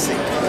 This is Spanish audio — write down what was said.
Sick.